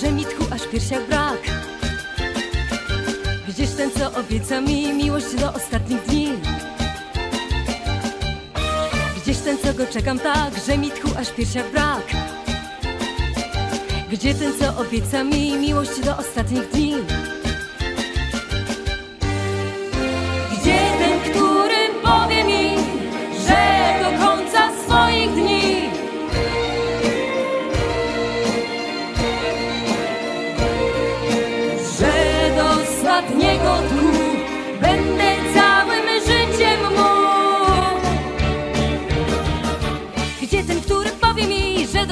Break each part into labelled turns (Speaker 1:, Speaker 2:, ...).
Speaker 1: że mi tchu aż w piersiach brak. Gdzieś ten, co obieca mi miłość do ostatnich dni. Gdzieś ten, co go czekam tak, że mi tchu aż w piersiach brak. Gdzie ten, co obieca mi miłość do ostatnich dni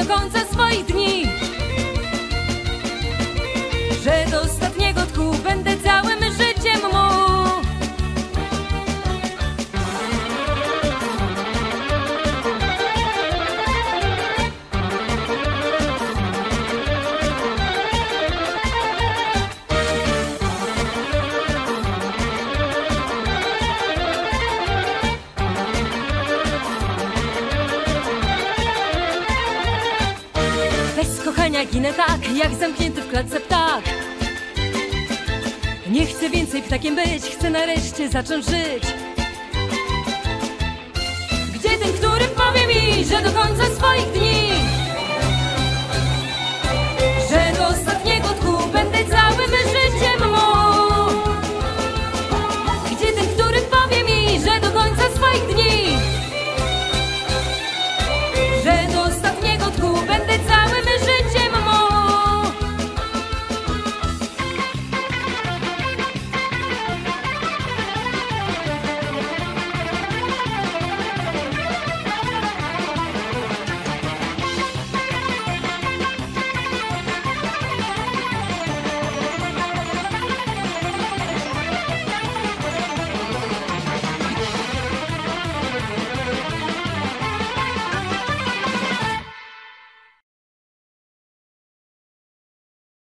Speaker 1: końca swoich dni, że do ostatniego tchu będę Kochania ginę tak, jak zamknięty w klatce ptak. Nie chcę więcej ptakiem być, chcę nareszcie zacząć żyć.